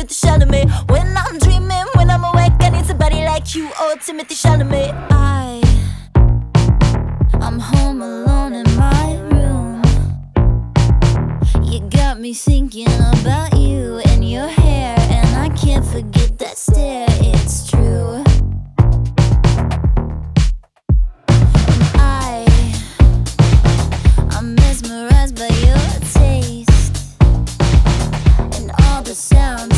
Timothée Chalamet. When I'm dreaming, when I'm awake, I need somebody like you, oh Timothée Chalamet. I, I'm home alone in my room. You got me thinking about you and your hair, and I can't forget that stare. It's true. I, I'm mesmerized by your taste and all the sound.